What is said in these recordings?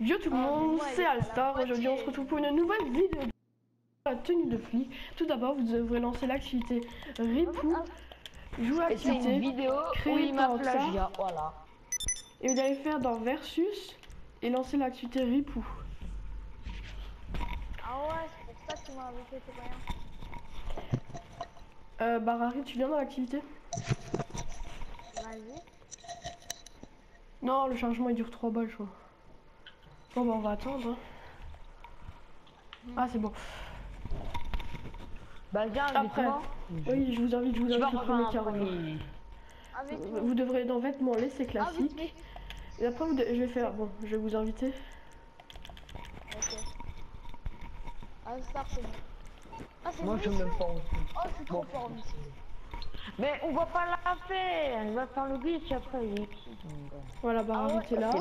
Yo tout le Ah, monde, c'est Alstar. Aujourd'hui, on se retrouve pour une nouvelle vidéo de la tenue de flic. Tout d'abord, vous devrez lancer l'activité Ripou, jouer Et c'est une activité, vidéo où il m'a voilà. et vous allez faire dans Versus et lancer l'activité Ripou. Ah ouais, c'est pour ça que tu m'as invité, c'est rien. Euh, Barari, tu viens dans l'activité Vas-y. Non, le chargement il dure 3 balles, je crois. Bon, bah, on va attendre. hein. Ah, c'est bon. Bah viens, Après, oui, je vous invite, je vous invite au premier carreau. Vous devrez dans vêtements laissés Ah, vite, classiques. vite. Et après, vous de- je vais faire. Bon, je vais vous inviter. Ok. Ah, Star, c'est bon. Ah, c'est Moi je m'aime pas. Oh, je suis trop Bon. fort, ici. Mais on va pas la faire, on va faire le glitch après. il Voilà, Barari, Ah ouais, t'es là.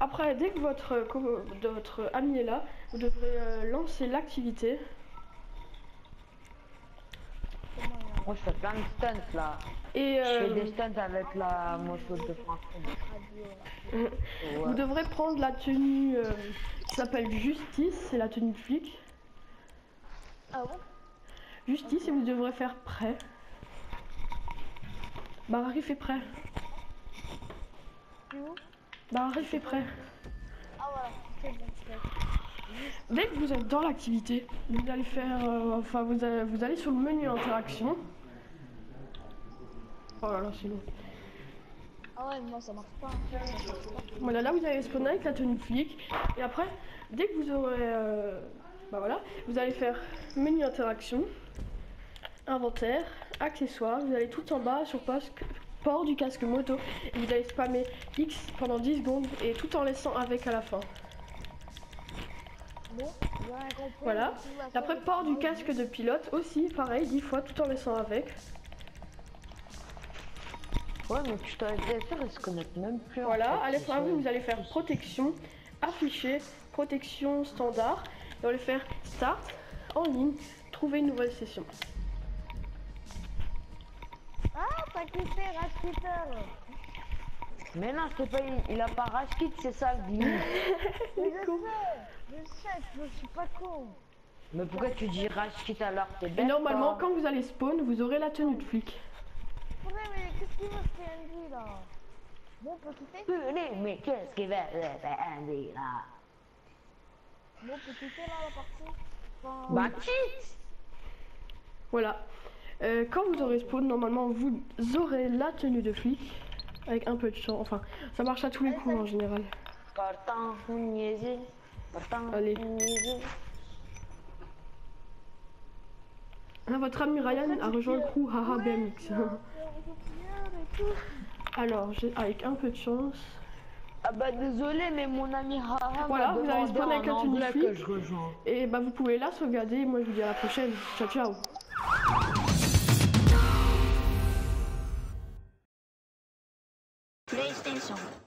Après, dès que votre, co- votre ami est là, vous devrez euh, lancer l'activité. Moi je fais plein de stunts là. Et Je fais euh, des stunts avec la moto de France. Vous devrez prendre la tenue euh, qui s'appelle Justice, c'est la tenue de flic. Ah bon Justice, et vous devrez faire prêt. Barari fait prêt. Tu Barari fait prêt. Ah voilà, c'est bon, c'est bon. Dès que vous êtes dans l'activité, vous allez faire, euh, enfin vous allez, vous allez sur le menu interaction. Oh là là, c'est long. Ah ouais, moi ça marche pas. Ça marche pas. Voilà, là vous allez spawner avec la tenue flic. Et après, dès que vous aurez, euh, bah voilà, vous allez faire menu interaction, inventaire, accessoires. Vous allez tout en bas sur poste, port du casque moto. Et vous allez spammer X pendant 10 secondes et tout en laissant avec à la fin. Voilà. Après, faire- port du casque de pilote aussi, pareil, 10 fois tout en laissant avec. Ouais mais tu sûr ils se même plus. Voilà, après, ça. vous allez faire protection, afficher, protection standard. Et on va faire start, en ligne, trouver une nouvelle session. Quitté Raspitter Mais non, c'est pas il, il a pas rage kit, c'est ça le glitch. Mais je sais, je sais, je suis pas con. Mais pourquoi tu dis rage kit alors t'es Et bête normalement, quand vous allez spawn, vous aurez la tenue de flic. Ouais, mais qu'est-ce qu'il veut ce PNJ là? Bon, on peut quitter. Mais, mais qu'est-ce qu'il va faire Andy là? Bon, on peut quitter là la partie. Enfin, Bah quitte! Voilà. Euh, quand vous aurez spawn, normalement, vous aurez la tenue de flic. Avec un peu de chance. Enfin, ça marche à tous les coups en général. Allez. Là, votre ami Ryan a rejoint le crew Haha BMX. Alors, avec un peu de chance. Ah bah désolé, mais mon ami Haha Voilà, vous avez spawn avec la tenue anglais flic. Et bah, vous pouvez la sauvegarder. Moi, je vous dis à la prochaine. Ciao, ciao. プレイステーション。